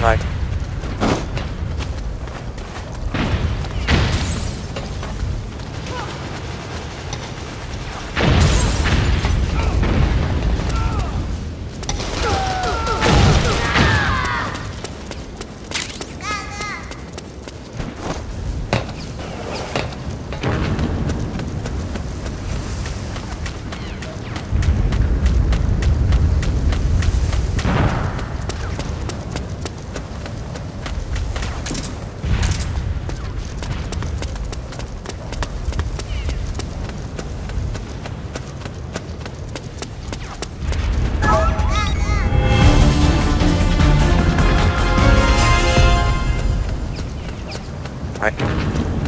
night. All right.